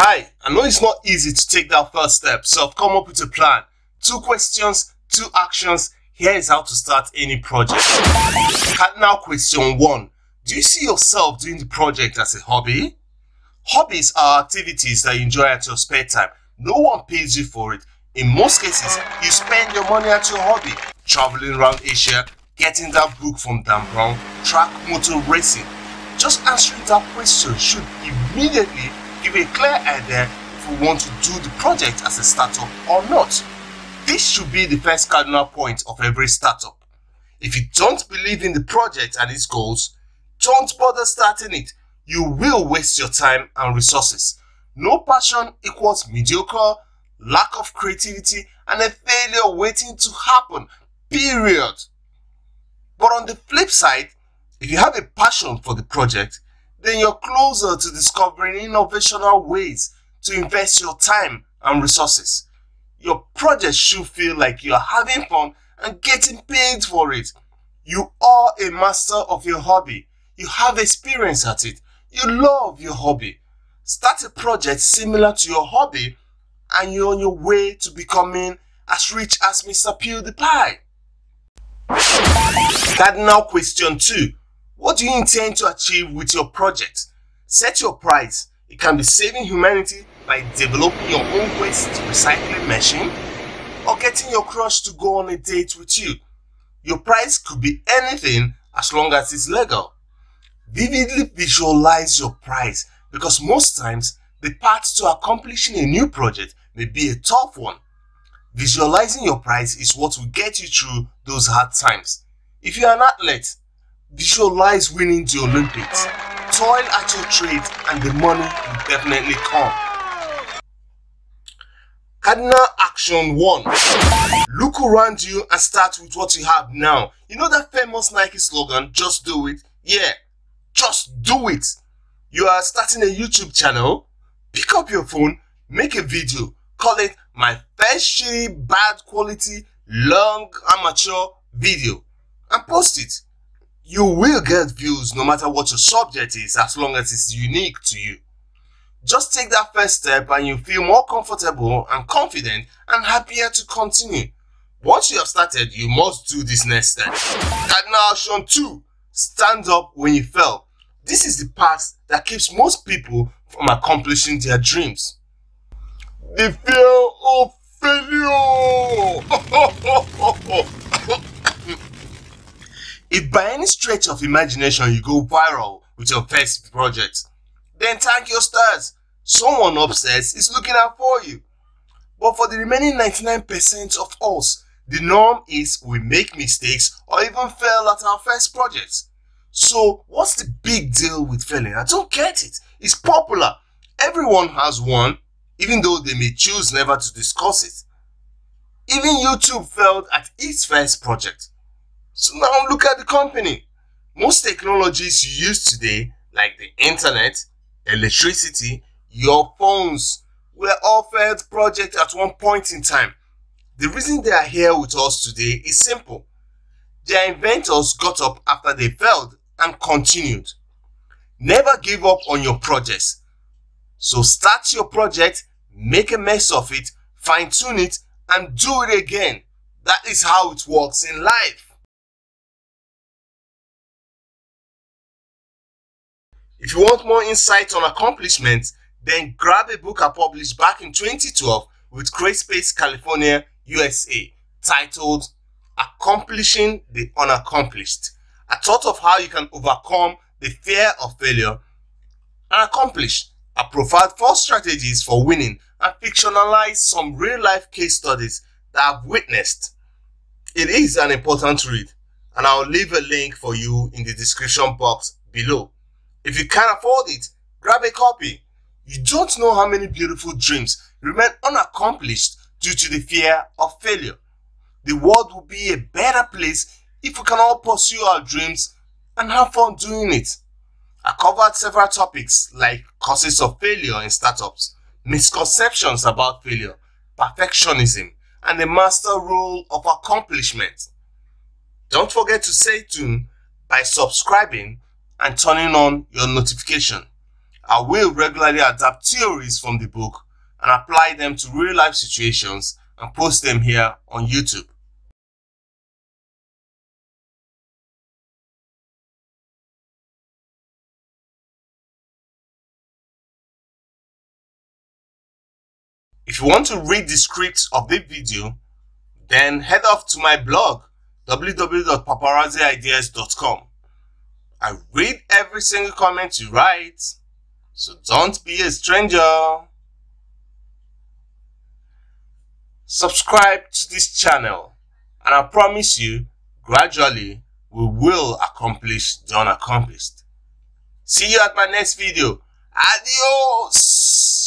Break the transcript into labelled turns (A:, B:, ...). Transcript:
A: Hi, I know it's not easy to take that first step, so I've come up with a plan. Two questions, two actions. Here is how to start any project. Cardinal question 1. Do you see yourself doing the project as a hobby? Hobbies are activities that you enjoy at your spare time. No one pays you for it. In most cases, you spend your money at your hobby. Traveling around Asia, getting that book from Dan Brown, track motor racing. Just answering that question should immediately give a clear idea if we want to do the project as a startup or not. This should be the first cardinal point of every startup. If you don't believe in the project and its goals, don't bother starting it. You will waste your time and resources. No passion equals mediocre, lack of creativity, and a failure waiting to happen. Period. But on the flip side, if you have a passion for the project, then you're closer to discovering innovational ways to invest your time and resources. Your project should feel like you're having fun and getting paid for it. You are a master of your hobby. You have experience at it. You love your hobby. Start a project similar to your hobby and you're on your way to becoming as rich as Mr. PewDiePie. Cardinal question 2. What do you intend to achieve with your project? Set your price. It can be saving humanity by developing your own waste recycling machine or getting your crush to go on a date with you. Your price could be anything as long as it's legal. Vividly visualize your price because most times the path to accomplishing a new project may be a tough one. Visualizing your price is what will get you through those hard times. If you're an athlete, visualize winning the Olympics. Toil at your trade and the money will definitely come. Cardinal action 1. Look around you and start with what you have now. You know that famous Nike slogan, just do it? Yeah, just do it. You are starting a YouTube channel, pick up your phone, make a video, call it my first shitty bad quality long amateur video and post it. You will get views no matter what your subject is as long as it's unique to you. Just take that first step and you feel more comfortable and confident and happier to continue. Once you have started, you must do this next step. Cardinal action 2. Stand up when you fail. This is the path that keeps most people from accomplishing their dreams. The fear of failure! if by any stretch of imagination you go viral with your first project, then thank your stars. Someone upstairs is looking out for you. But for the remaining 99% of us, the norm is we make mistakes or even fail at our first projects. So what's the big deal with failing? I don't get it. It's popular. Everyone has one, even though they may choose never to discuss it. Even YouTube failed at its first project. So now look at the company. Most technologies you use today, like the internet, electricity, your phones, were all failed projects at one point in time. The reason they are here with us today is simple. Their inventors got up after they failed and continued. Never give up on your projects. So start your project, make a mess of it, fine tune it, and do it again. That is how it works in life. If you want more insight on accomplishments, then grab a book I published back in 2012 with CreateSpace California, USA, titled Accomplishing the Unaccomplished. A thought of how you can overcome the fear of failure and accomplish. I provide four strategies for winning and fictionalize some real life case studies that I've witnessed. It is an important read and I'll leave a link for you in the description box below. If you can't afford it, grab a copy. You don't know how many beautiful dreams remain unaccomplished due to the fear of failure. The world will be a better place if we can all pursue our dreams and have fun doing it. I covered several topics like causes of failure in startups, misconceptions about failure, perfectionism, and the master role of accomplishment. Don't forget to stay tuned by subscribing and turning on your notification. I will regularly adapt theories from the book and apply them to real life situations and post them here on YouTube. If you want to read the script of the video, then head off to my blog www.paparazziideas.com. I read every single comment you write, so don't be a stranger. Subscribe to this channel, and I promise you, gradually, we will accomplish the unaccomplished. See you at my next video. Adios!